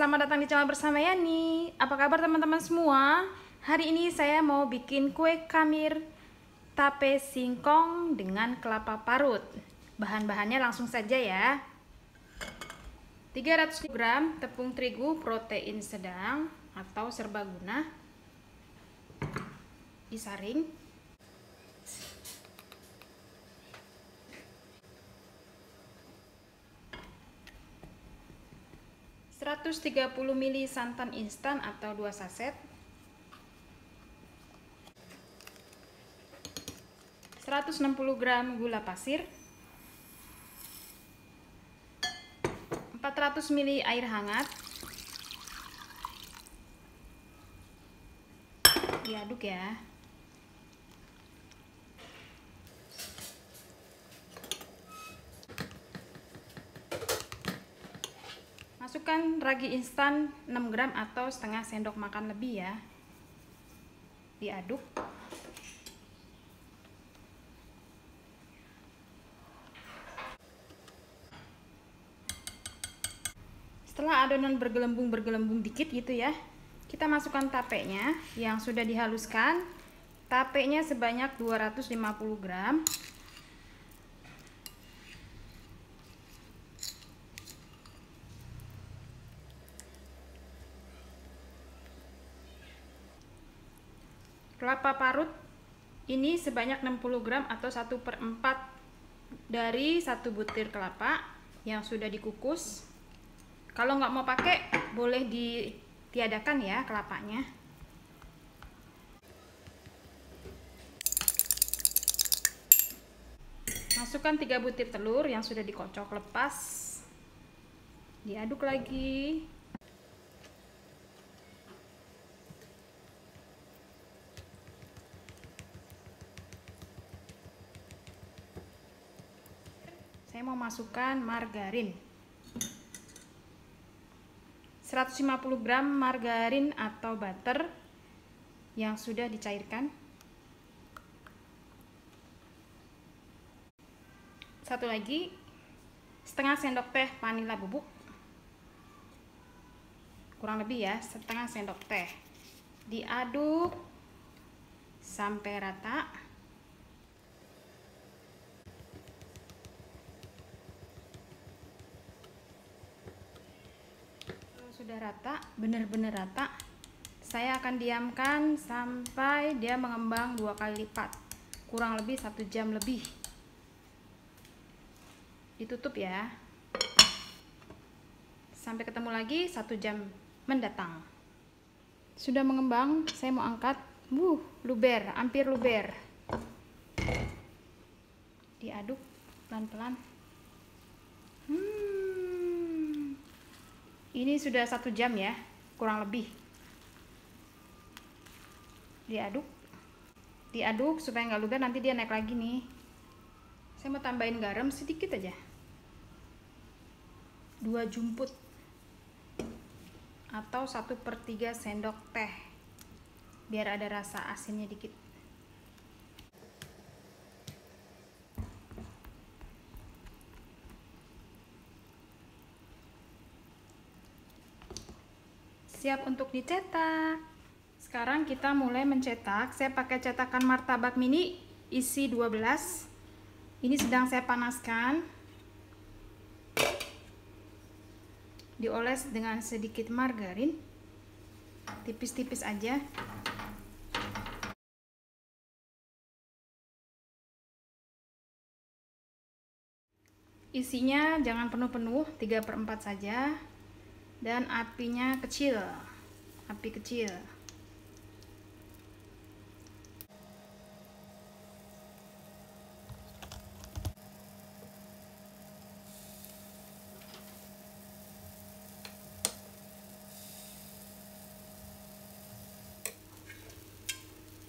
selamat datang di channel bersama Yani. Apa kabar teman-teman semua? Hari ini saya mau bikin kue kamir tape singkong dengan kelapa parut. Bahan-bahannya langsung saja ya. 300 gram tepung terigu protein sedang atau serbaguna. Disaring 130 ml santan instan atau 2 saset. 160 gram gula pasir. 400 ml air hangat. Diaduk ya Masukkan ragi instan 6 gram atau setengah sendok makan lebih ya. Diaduk. Setelah adonan bergelembung-bergelembung dikit gitu ya, kita masukkan tapenya yang sudah dihaluskan. Tapenya sebanyak 250 gram. Kelapa parut ini sebanyak 60 gram atau 1 per 4 dari satu butir kelapa yang sudah dikukus. Kalau nggak mau pakai boleh ditiadakan ya kelapanya. Masukkan 3 butir telur yang sudah dikocok lepas. Diaduk lagi saya mau masukkan margarin. 150 gram margarin atau butter yang sudah dicairkan. Satu lagi setengah sendok teh vanila bubuk. Kurang lebih ya setengah sendok teh. Diaduk sampai rata sudah rata benar-benar rata saya akan diamkan sampai dia mengembang dua kali lipat. Kurang lebih satu jam lebih. Ditutup ya. Sampai ketemu lagi satu jam mendatang. Sudah mengembang saya mau angkat. Wuh luber hampir luber. Diaduk pelan-pelan ini sudah satu jam ya kurang lebih. Diaduk. Diaduk supaya nggak luber nanti dia naik lagi nih. Saya mau tambahin garam sedikit aja. Dua jumput. Atau satu per tiga sendok teh. Biar ada rasa asinnya dikit siap untuk dicetak. Sekarang kita mulai mencetak. Saya pakai cetakan martabak mini isi 12 ini sedang saya panaskan. Dioles dengan sedikit margarin. Tipis-tipis aja. Isinya jangan penuh-penuh 3 per 4 saja dan apinya kecil. Api kecil.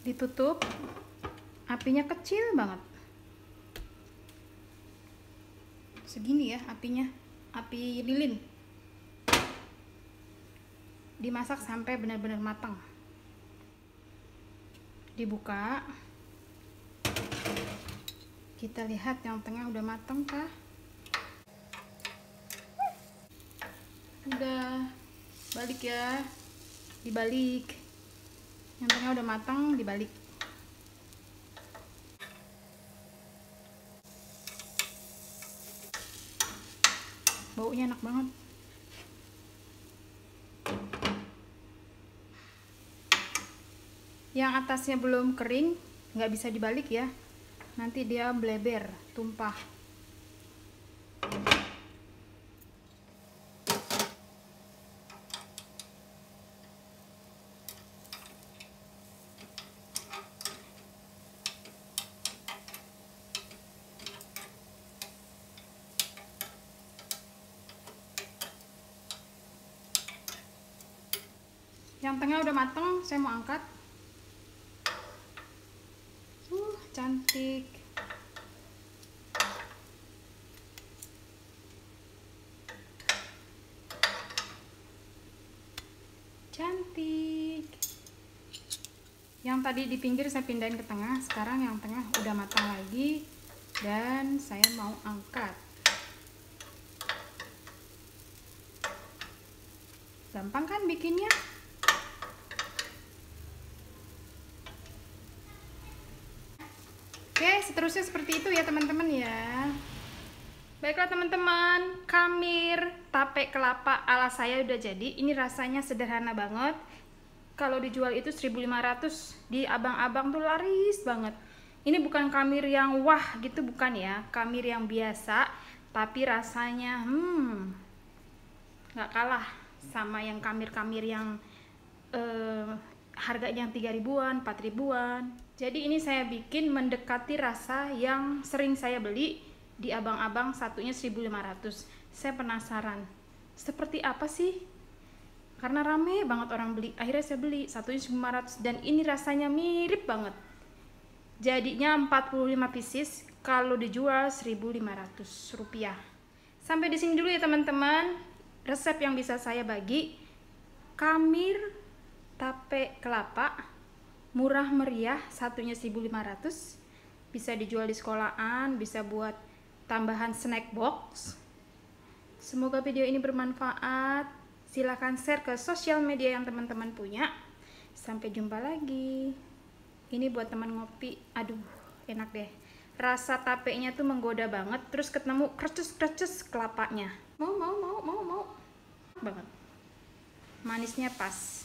Ditutup. Apinya kecil banget. Segini ya apinya. Api lilin dimasak sampai benar-benar matang. Dibuka. Kita lihat yang tengah udah matang kah? Udah. Balik ya. Dibalik. Yang tengah udah matang dibalik. Baunya enak banget yang atasnya belum kering nggak bisa dibalik ya. Nanti dia bleber tumpah. Yang tengah udah mateng saya mau angkat cantik. Cantik. Yang tadi di pinggir saya pindahin ke tengah sekarang yang tengah udah matang lagi dan saya mau angkat. Gampang kan bikinnya Oke, seterusnya seperti itu ya teman-teman ya. Baiklah teman-teman, kamir tape kelapa ala saya udah jadi. Ini rasanya sederhana banget. Kalau dijual itu 1500 di abang-abang tuh laris banget. Ini bukan kamir yang wah gitu bukan ya, kamir yang biasa, tapi rasanya hmm nggak kalah sama yang kamir-kamir yang eh, harganya yang 3 ribuan, 4 ribuan. Jadi ini saya bikin mendekati rasa yang sering saya beli di abang-abang satunya 1500. Saya penasaran, seperti apa sih? Karena rame banget orang beli. Akhirnya saya beli satunya 1500 dan ini rasanya mirip banget. Jadinya 45 pieces kalau dijual 1500 rupiah. Sampai di sini dulu ya teman-teman. Resep yang bisa saya bagi kamir tape kelapa murah meriah satunya 1500 bisa dijual di sekolahan bisa buat tambahan snack box. Semoga video ini bermanfaat. Silahkan share ke sosial media yang teman-teman punya. Sampai jumpa lagi. Ini buat teman ngopi. Aduh enak deh. Rasa tapenya tuh menggoda banget terus ketemu kreces-kreces kelapanya. Mau mau mau mau mau. Banget. Manisnya pas